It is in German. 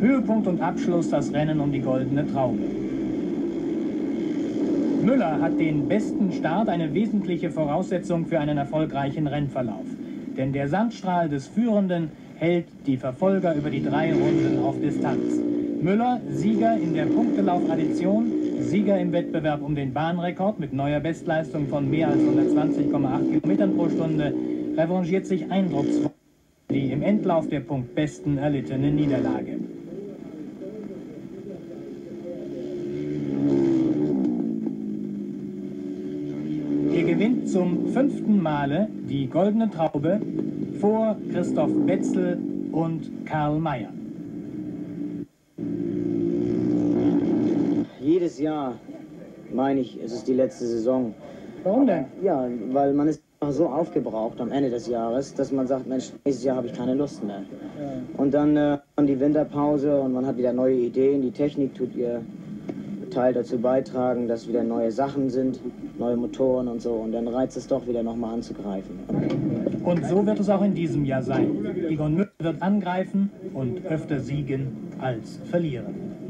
Höhepunkt und Abschluss das Rennen um die goldene Traube. Müller hat den besten Start, eine wesentliche Voraussetzung für einen erfolgreichen Rennverlauf. Denn der Sandstrahl des Führenden hält die Verfolger über die drei Runden auf Distanz. Müller, Sieger in der Punktelauf-Addition, Sieger im Wettbewerb um den Bahnrekord mit neuer Bestleistung von mehr als 120,8 Kilometern pro Stunde, revanchiert sich eindrucksvoll die im Endlauf der Punktbesten erlittene Niederlage. Er gewinnt zum fünften Male die Goldene Traube vor Christoph Betzel und Karl Mayer. Jedes Jahr meine ich, es ist die letzte Saison. Warum denn? Ja, weil man ist so aufgebraucht am Ende des Jahres, dass man sagt, Mensch, nächstes Jahr habe ich keine Lust mehr. Und dann äh, die Winterpause und man hat wieder neue Ideen. Die Technik tut ihr Teil dazu beitragen, dass wieder neue Sachen sind, neue Motoren und so. Und dann reizt es doch wieder nochmal anzugreifen. Und so wird es auch in diesem Jahr sein. Egon Müller wird angreifen und öfter siegen als verlieren.